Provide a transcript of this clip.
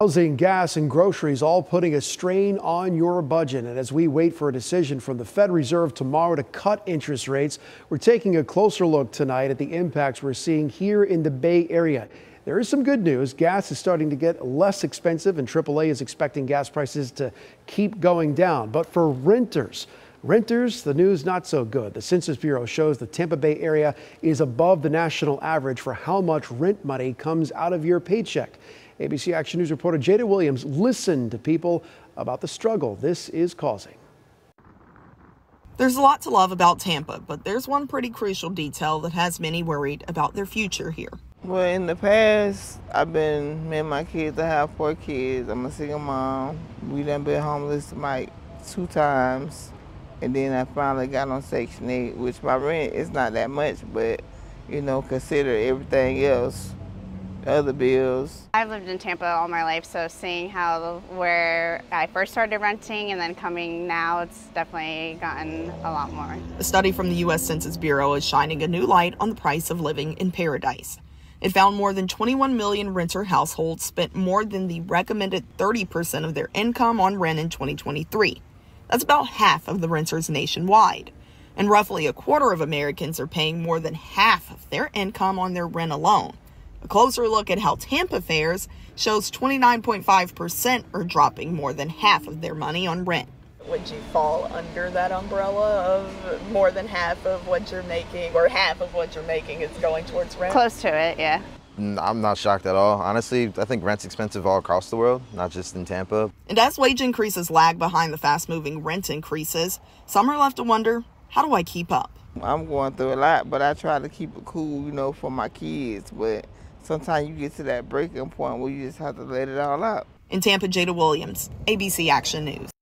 Housing, gas, and groceries all putting a strain on your budget. And as we wait for a decision from the Fed Reserve tomorrow to cut interest rates, we're taking a closer look tonight at the impacts we're seeing here in the Bay Area. There is some good news. Gas is starting to get less expensive, and AAA is expecting gas prices to keep going down. But for renters, Renters, the news not so good. The Census Bureau shows the Tampa Bay area is above the national average for how much rent money comes out of your paycheck. ABC Action News reporter Jada Williams listened to people about the struggle this is causing. There's a lot to love about Tampa, but there's one pretty crucial detail that has many worried about their future here. Well, in the past, I've been, me and my kids, I have four kids. I'm a single mom. We done been homeless like two times. And then I finally got on Section 8, which my rent is not that much, but, you know, consider everything else other bills. I've lived in Tampa all my life, so seeing how where I first started renting and then coming now, it's definitely gotten a lot more. A study from the U.S. Census Bureau is shining a new light on the price of living in paradise. It found more than 21 million renter households spent more than the recommended 30% of their income on rent in 2023. That's about half of the renters nationwide. And roughly a quarter of Americans are paying more than half of their income on their rent alone. A closer look at how Tampa fares shows 29.5% are dropping more than half of their money on rent. Would you fall under that umbrella of more than half of what you're making, or half of what you're making is going towards rent? Close to it, yeah. Mm, I'm not shocked at all. Honestly, I think rent's expensive all across the world, not just in Tampa. And as wage increases lag behind the fast moving rent increases, some are left to wonder how do I keep up? I'm going through a lot, but I try to keep it cool, you know, for my kids. But sometimes you get to that breaking point where you just have to let it all out. In Tampa, Jada Williams, ABC Action News.